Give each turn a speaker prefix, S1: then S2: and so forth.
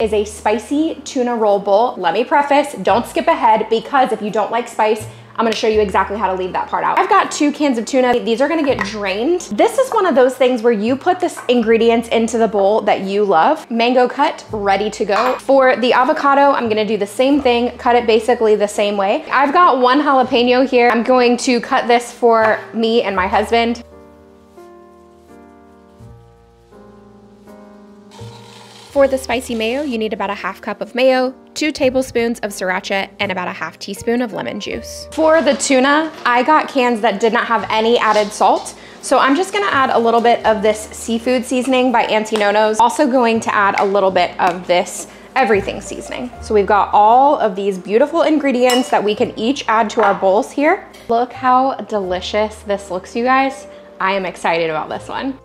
S1: is a spicy tuna roll bowl. Let me preface, don't skip ahead because if you don't like spice, I'm gonna show you exactly how to leave that part out. I've got two cans of tuna. These are gonna get drained. This is one of those things where you put this ingredients into the bowl that you love. Mango cut, ready to go. For the avocado, I'm gonna do the same thing, cut it basically the same way. I've got one jalapeno here. I'm going to cut this for me and my husband. For the spicy mayo, you need about a half cup of mayo, two tablespoons of sriracha, and about a half teaspoon of lemon juice. For the tuna, I got cans that did not have any added salt. So I'm just gonna add a little bit of this seafood seasoning by Auntie Nono's. Also going to add a little bit of this everything seasoning. So we've got all of these beautiful ingredients that we can each add to our bowls here. Look how delicious this looks, you guys. I am excited about this one.